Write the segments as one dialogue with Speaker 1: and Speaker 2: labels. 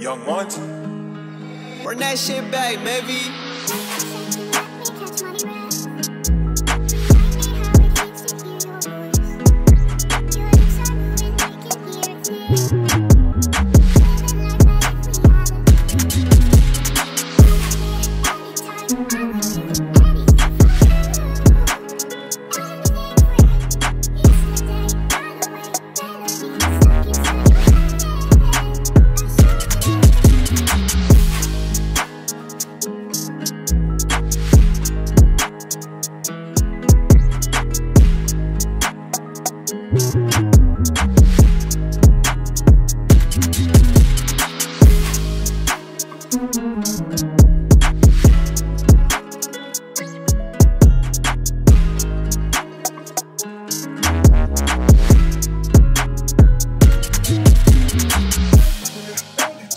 Speaker 1: Young Monty, Bring that shit back, baby.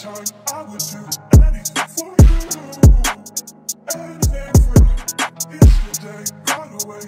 Speaker 2: I would do anything for you. Anything for you. It's the day, away,